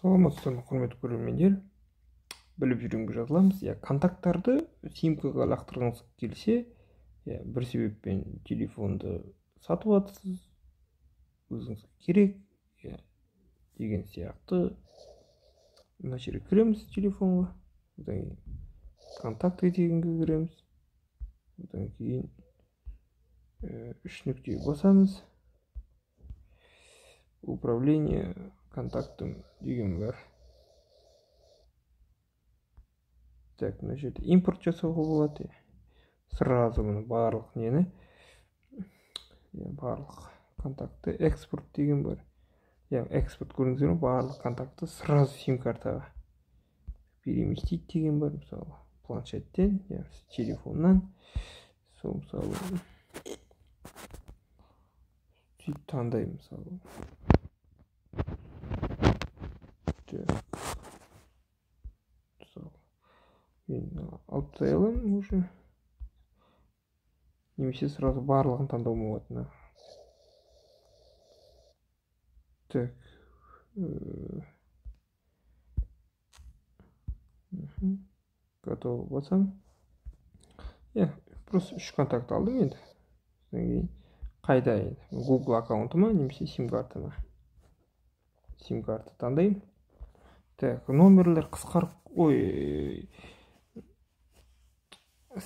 саламатсыздар құрметті көрермендер? Біліп жүруімге жазыламыз. Иә контакттарды симкаға лақтырғыңыз келсе иә бір себеппен телефонды сатып жатырсыз өзіңізге керек иә деген сияқты. Мына жерге кіреміз телефонға одан кейін контакты дегенге кіреміз одан кейін үш нүктеге басамыз. Управление контактым деген бар так мына жерде импорт жасауға болады сразу міне барлық нені барлық контактты экспорт деген бар иә экспорт көрдіңіздер ма барлық контактты сразу сим картаға переместить деген бар мысалы планшеттен телефоннан сол мысалы сөйтіп таңдаймын мысалы тастай аламын уже немесе сразу барлығын таңдауыма болады мына так. Готово басамын иә просто үш контакт алдым енді. Содан кейін қайда енді? Гугл аккаунтыма немесе сим картама сим карта таңдаймын. Так номерлер қысқарып ой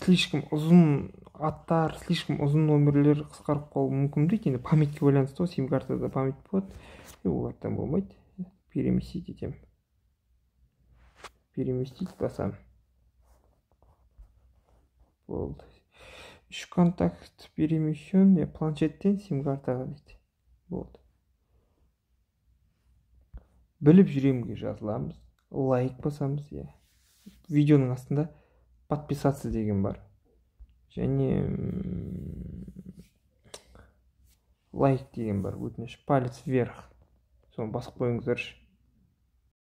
слишком ұзын аттар слишком ұзын номерлер қысқарып қалуы мүмкін дейді енді памятке байланысты ғой сим картада память болады. Олардан болмайды. Переместить етемін переместить басамын болды. Үш контакт перемещен планшеттен сим картаға дейді. Болды. Біліп жүремінге жазыламыз. Лайк басамыз иә. Видеоның астында подписаться деген бар. Және лайк деген бар. Өтініш палец вверх. Соны басып қойыңыздаршы.